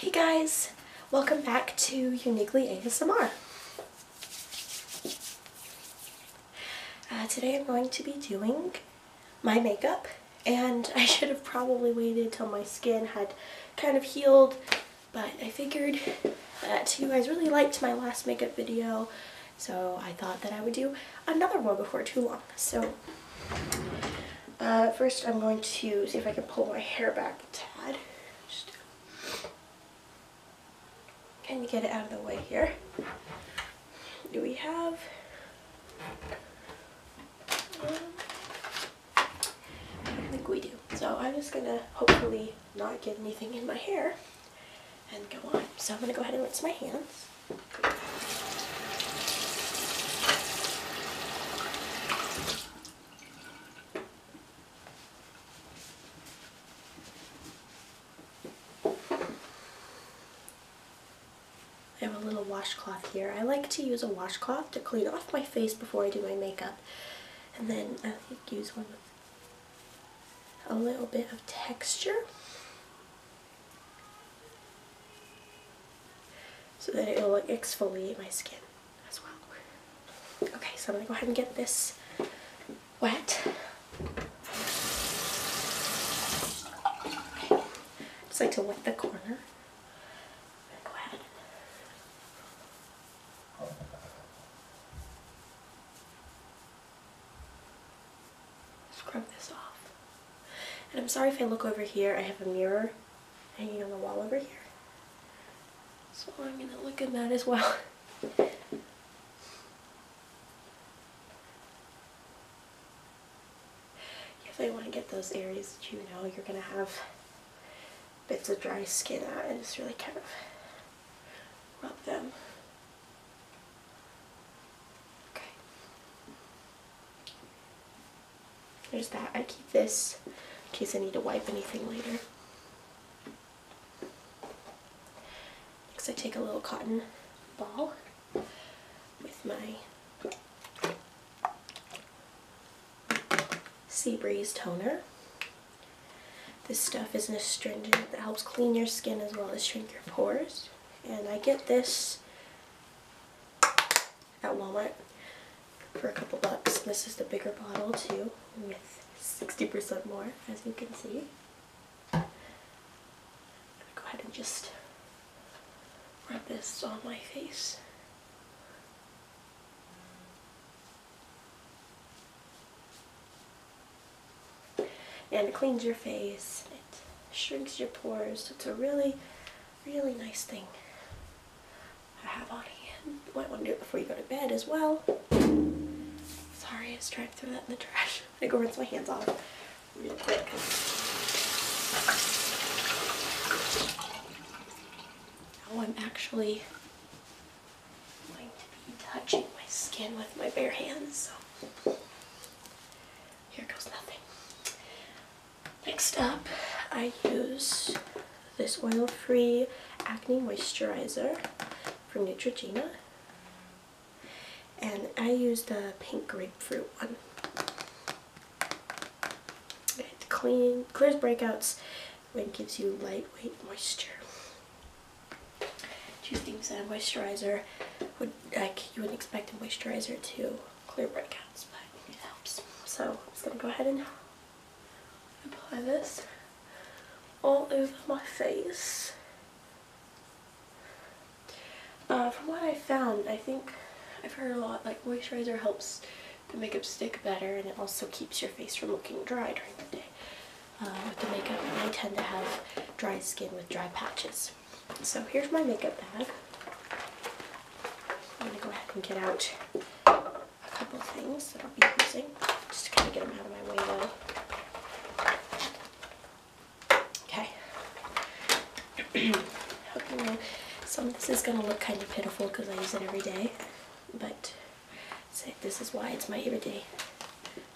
Hey guys, welcome back to Uniquely ASMR. Uh, today I'm going to be doing my makeup and I should have probably waited till my skin had kind of healed but I figured that you guys really liked my last makeup video so I thought that I would do another one before too long. So uh, first I'm going to see if I can pull my hair back a tad. Just of get it out of the way here. Do we have... Um, I don't think we do. So I'm just going to hopefully not get anything in my hair and go on. So I'm going to go ahead and rinse my hands. I have a little washcloth here. I like to use a washcloth to clean off my face before I do my makeup. And then I use one with a little bit of texture. So that it will like, exfoliate my skin as well. Okay, so I'm going to go ahead and get this wet. Okay. Just like to wet the corner. Go ahead. Scrub this off. And I'm sorry if I look over here. I have a mirror hanging on the wall over here. So I'm going to look at that as well. You I want to get those areas that you know you're going to have bits of dry skin at and just really kind of rub them. Okay. There's that. I keep this in case I need to wipe anything later. Next I take a little cotton ball with my Sea Breeze toner. This stuff is an astringent that helps clean your skin as well as shrink your pores. And I get this at Walmart for a couple bucks. This is the bigger bottle too with 60% more as you can see. I'm gonna go ahead and just rub this on my face. and it cleans your face, it shrinks your pores. so It's a really, really nice thing I have on hand. You might want to do it before you go to bed as well. Sorry, I was trying to throw that in the trash. I go rinse my hands off real quick. Now I'm actually going to be touching my skin with my bare hands. So here goes nothing. Next up, I use this oil-free acne moisturizer from Neutrogena. And I use the pink grapefruit one. It clean, clears breakouts and gives you lightweight moisture. Two things that a moisturizer would, like, you wouldn't expect a moisturizer to clear breakouts, but it helps. So I'm just gonna go ahead and apply this all over my face. Uh, from what I found, I think I've heard a lot, like moisturizer helps the makeup stick better and it also keeps your face from looking dry during the day. Uh, with the makeup, I tend to have dry skin with dry patches. So here's my makeup bag. I'm going to go ahead and get out a couple things that I'll be using, just to kind of get them out of my way though. Know some of this is going to look kind of pitiful because I use it every day, but this is why it's my everyday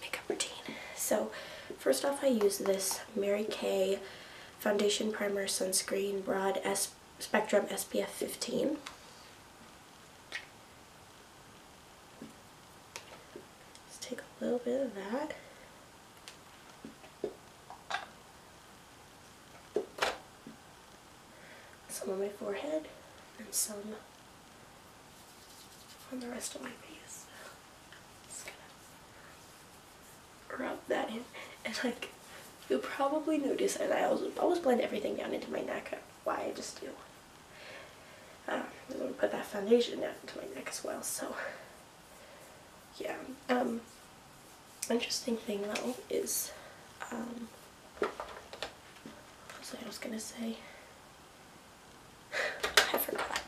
makeup routine. So first off I use this Mary Kay Foundation Primer Sunscreen Broad S Spectrum SPF 15. Let's take a little bit of that. some on my forehead and some on the rest of my face. Just gonna rub that in. And like, you'll probably notice that I always, always blend everything down into my neck. Why I just do. Um, I'm to put that foundation down into my neck as well, so yeah. Um, interesting thing though is, um, what was I was gonna say? I forgot.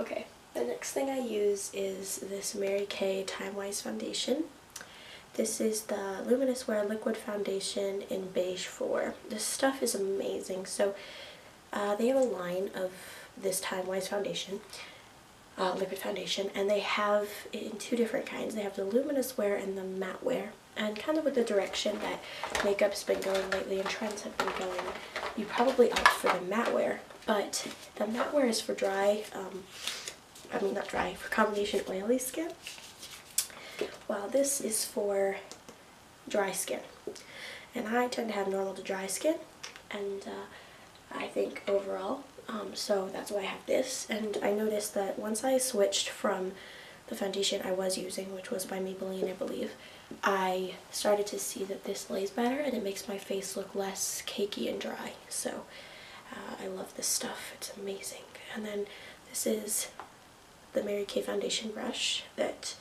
Okay, the next thing I use is this Mary Kay Time Wise foundation. This is the Luminous Wear Liquid Foundation in Beige 4. This stuff is amazing. So uh, they have a line of this Time Wise foundation uh, liquid foundation and they have it in two different kinds. They have the luminous wear and the matte wear and kind of with the direction that makeup's been going lately and trends have been going, you probably opt for the matte wear. But the matte wear is for dry, um, I mean not dry, for combination oily skin. While this is for dry skin. And I tend to have normal to dry skin and uh, I think overall um, so that's why I have this. And I noticed that once I switched from the foundation I was using, which was by Maybelline, I believe, I started to see that this lays better and it makes my face look less cakey and dry. So uh, I love this stuff. It's amazing. And then this is the Mary Kay foundation brush that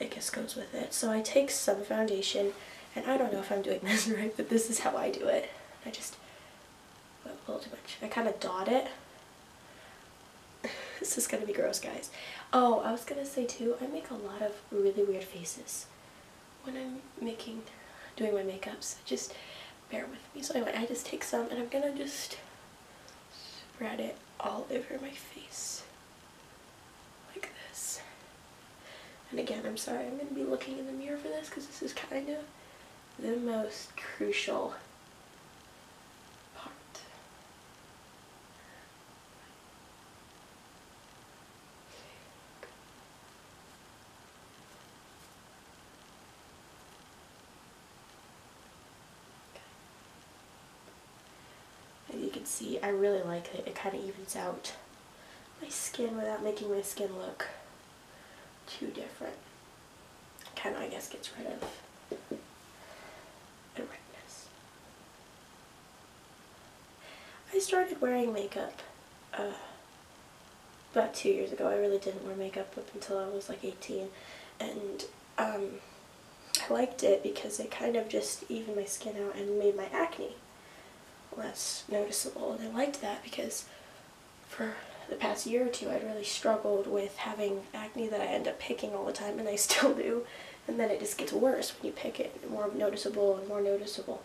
I guess goes with it. So I take some foundation, and I don't know if I'm doing this right, but this is how I do it. I just a little too much. I kind of dot it. this is to be gross, guys. Oh, I was to say too, I make a lot of really weird faces when I'm making, doing my makeups. Just bear with me. So anyway, I just take some and I'm to just spread it all over my face. Like this. And again, I'm sorry, I'm going to be looking in the mirror for this because this is kind of the most crucial part. As you can see, I really like it. It kind of evens out my skin without making my skin look too different. Kind of, I guess, gets rid of the redness. I started wearing makeup uh, about two years ago. I really didn't wear makeup up until I was like 18. And um, I liked it because it kind of just evened my skin out and made my acne less noticeable. And I liked that because for the past year or two I'd really struggled with having acne that I end up picking all the time and I still do. And then it just gets worse when you pick it, more noticeable and more noticeable.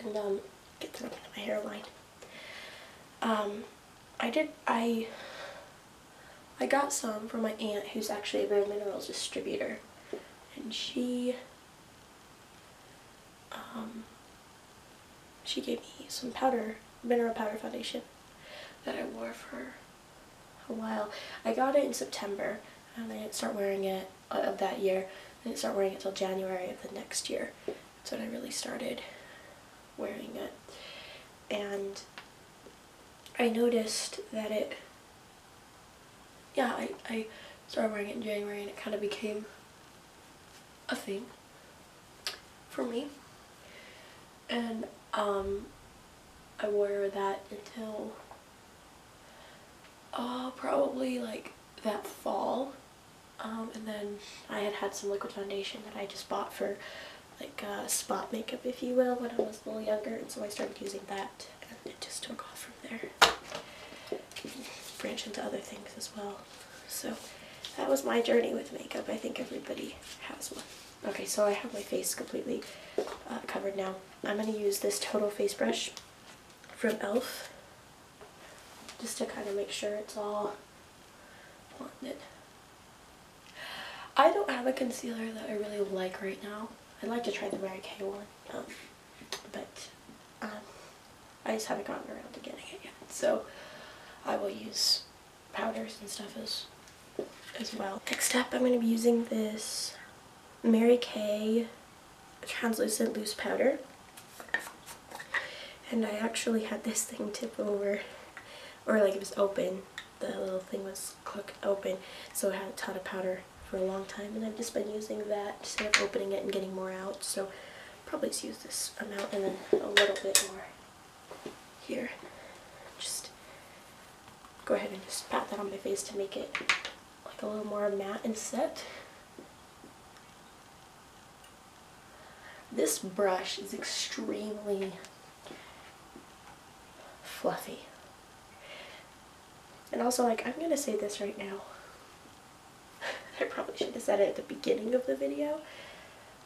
And um, gets into my hairline. Um, I did, I, I got some from my aunt who's actually a Bare Minerals distributor. And she, um, she gave me some powder, mineral powder foundation that I wore for a while. I got it in September and I didn't start wearing it uh, of that year. I didn't start wearing it until January of the next year. That's when I really started wearing it. And I noticed that it, yeah, I, I started wearing it in January and it kind of became a thing for me. And um, I wore that until uh, probably like that fall. Um, and then I had had some liquid foundation that I just bought for like uh, spot makeup, if you will, when I was a little younger. And so I started using that and it just took off from there. Branch into other things as well. So that was my journey with makeup. I think everybody has one. Okay, so I have my face completely uh, covered now. I'm going to use this Total Face Brush from e.l.f. just to kind of make sure it's all blended. I don't have a concealer that I really like right now. I'd like to try the Mary Kay one, um, but um, I just haven't gotten around to getting it yet. So I will use powders and stuff as, as well. Next up, I'm going to be using this Mary Kay translucent loose powder. And I actually had this thing tip over, or like it was open. The little thing was cooked open, so it had a ton of powder for a long time. And I've just been using that instead of opening it and getting more out. So probably just use this amount and then a little bit more here. Just go ahead and just pat that on my face to make it like a little more matte and set. This brush is extremely fluffy. And also, like, I'm gonna say this right now. I probably should have said it at the beginning of the video,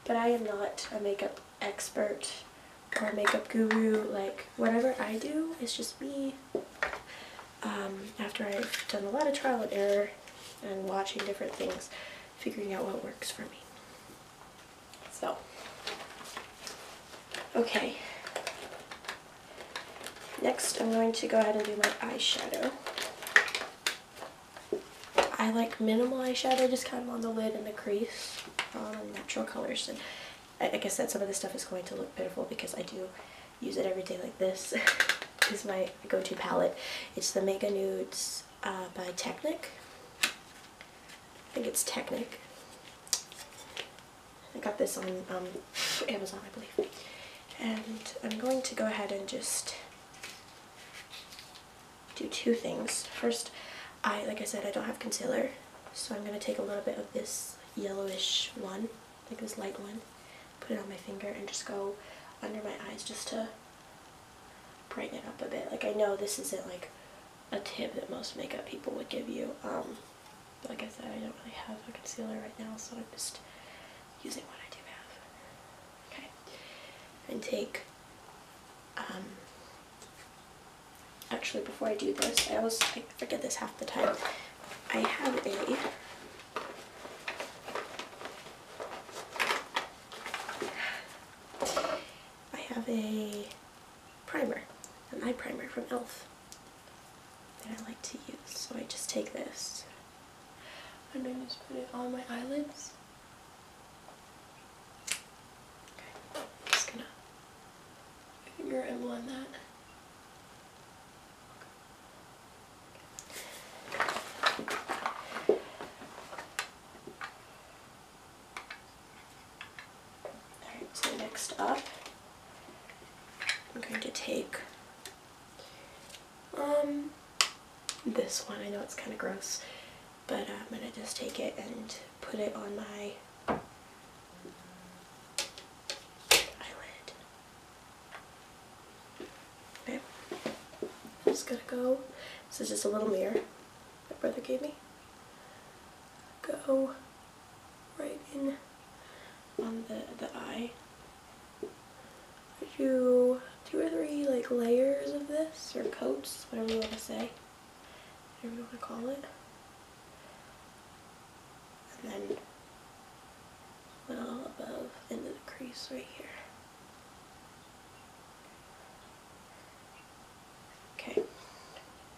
but I am not a makeup expert or a makeup guru. Like, whatever I do is just me um, after I've done a lot of trial and error and watching different things, figuring out what works for me. So, okay. Next, I'm going to go ahead and do my eyeshadow. I like minimal eyeshadow, just kind of on the lid and the crease, um, natural colors. And I, like I said, some of this stuff is going to look pitiful because I do use it every day like this. is my go-to palette. It's the Mega Nudes uh, by Technic. I think it's Technic. I got this on um, Amazon, I believe. And I'm going to go ahead and just do two things. First, I, like I said, I don't have concealer, so I'm going to take a little bit of this yellowish one, like this light one, put it on my finger and just go under my eyes just to brighten it up a bit. Like I know this isn't like a tip that most makeup people would give you. Um, but like I said, I don't really have a concealer right now, so I'm just using what I do have. Okay. And take, um, actually before I do this, I always I forget this half the time. I have a I have a primer, an eye primer from e.l.f. that I like to use. So I just take this and I just put it on my eyelids. Okay, just gonna finger and blend that. Alright, so next up, I'm going to take um this one. I know it's kind of gross, but uh, I'm going to just take it and put it on my eyelid. Okay, I'm just gonna go, this is just a little mirror my brother gave me. Go right in on the, the eye. Do two or three like layers of this, or coats, whatever you want to say, whatever you want to call it. And then a little above into the crease right here. Okay,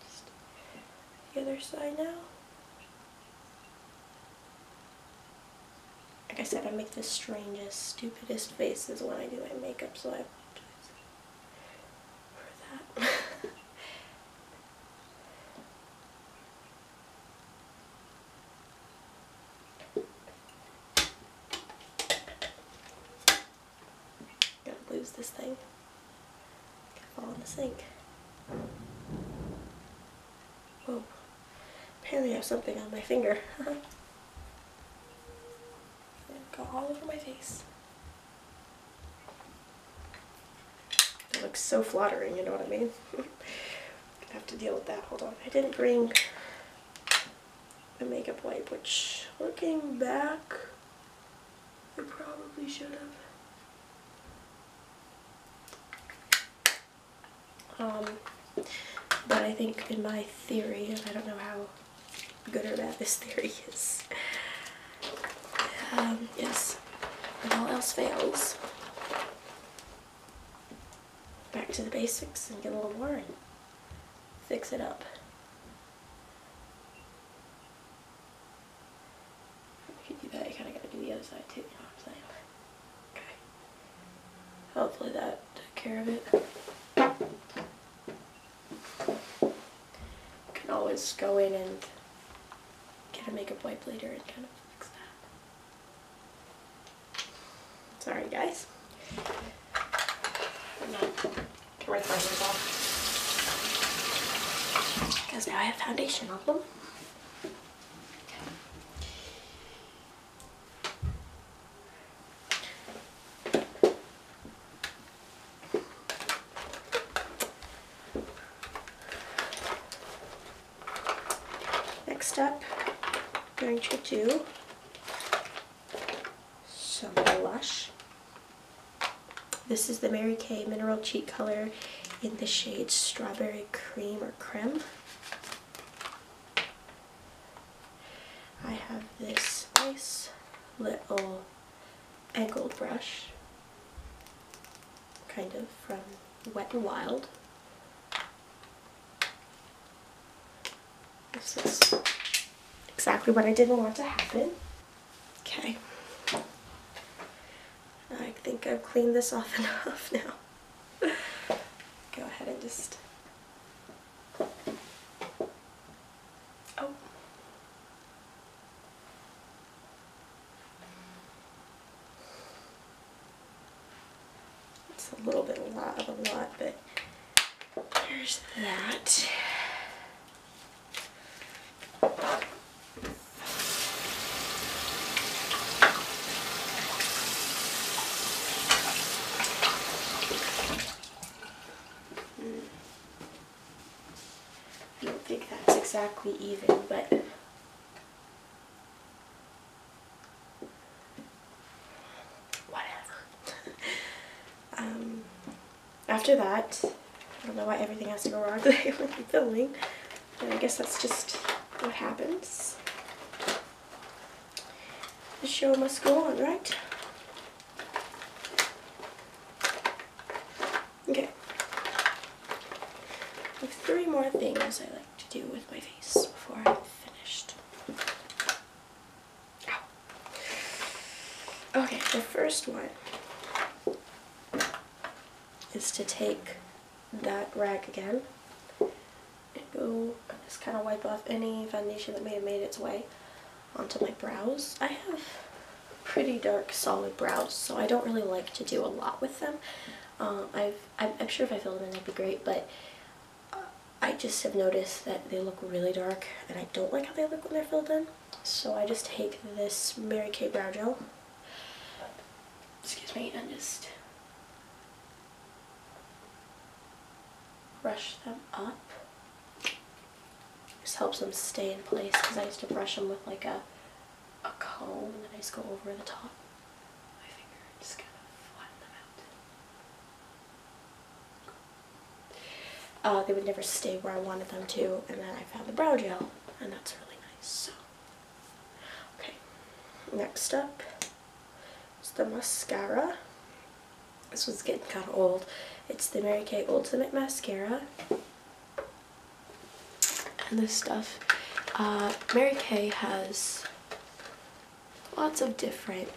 just the other side now. Like I said, I make the strangest, stupidest faces when I do my makeup, so I apologize for that. Gonna lose this thing. Gonna fall in the sink. Whoa. I have something on my finger. It got all over my face. It looks so flattering, you know what I mean? Gonna have to deal with that. Hold on. I didn't bring a makeup wipe, which looking back, I probably should have. Um, but I think in my theory, and I don't know how good or bad this theory is. Um, yes, when all else fails, back to the basics and get a little more and fix it up. If you do that, you kind of got to do the other side too, you know what I'm saying? Okay. Hopefully that took care of it. You can always go in and get a makeup wipe later and kind of fix that. Sorry guys. I'm not my hands off. Because now I have foundation on them. Next up, I'm going to do some blush. This is the Mary Kay Mineral Cheek Color in the shade Strawberry Cream or Creme. I have this nice little angled brush, kind of from Wet n Wild. This is exactly what I didn't want to happen. Okay. I think I've cleaned this off enough now. Go ahead and just... Oh. It's a little bit a lot of a lot, but there's that. I don't think that's exactly even, but whatever. um, after that, I don't know why everything has to go wrong when I'm filming, but I guess that's just what happens. The show must go on, right? Okay. Three more things I like to do with my face before I'm finished. Ow. Okay, the first one is to take that rag again and go and just kind of wipe off any foundation that may have made its way onto my brows. I have pretty dark solid brows so I don't really like to do a lot with them. Uh, I've, I'm, sure if I filled them in it'd be great but uh, I just have noticed that they look really dark and I don't like how they look when they're filled in. So I just take this Mary Kay Brow Gel, excuse me, and just brush them up. Just helps them stay in place because I used to brush them with like a, a comb and then I just go over the top. My finger just kind of flatten them out. Uh, they would never stay where I wanted them to and then I found the brow gel and that's really nice. So, okay, next up the mascara. This one's getting kind of old. It's the Mary Kay Ultimate Mascara. And this stuff. Uh, Mary Kay has lots of different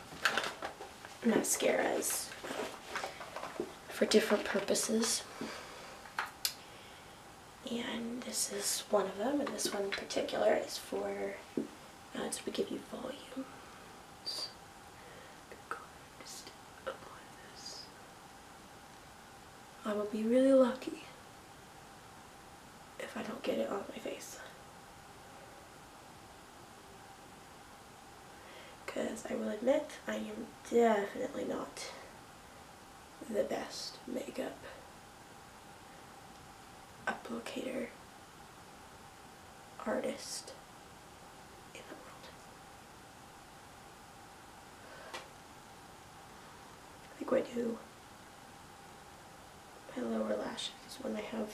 mascaras for different purposes. And this is one of them, and this one in particular is for, uh, to give you volume. Just apply this. I will be really lucky if I don't get it on my face. Because I will admit, I am definitely not the best makeup applicator artist in the world. I think I do my lower lashes when I have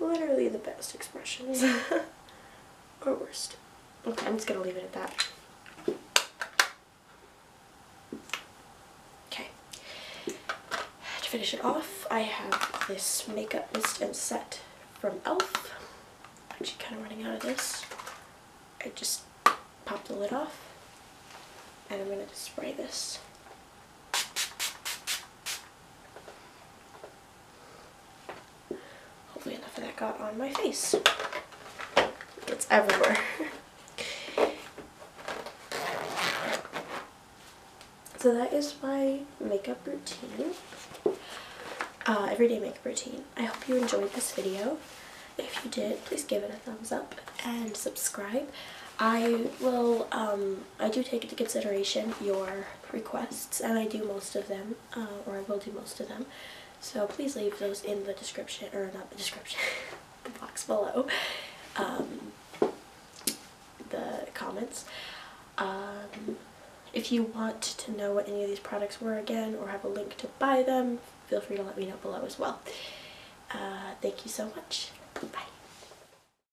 literally the best expressions. or worst. Okay, I'm just gonna leave it at that. Okay. To finish it off, I have this makeup mist and set from e.l.f. I'm actually kind of running out of this. I just pop the lid off and I'm going to spray this hopefully enough of that got on my face. It's everywhere. so that is my makeup routine. Uh, everyday makeup routine. I hope you enjoyed this video. If you did, please give it a thumbs up and subscribe. I will, um, I do take into consideration your requests and I do most of them, uh, or I will do most of them. So please leave those in the description, or not the description, box below, um, the comments. Um, if you want to know what any of these products were again or have a link to buy them, feel free to let me know below as well. Uh, thank you so much. Bye.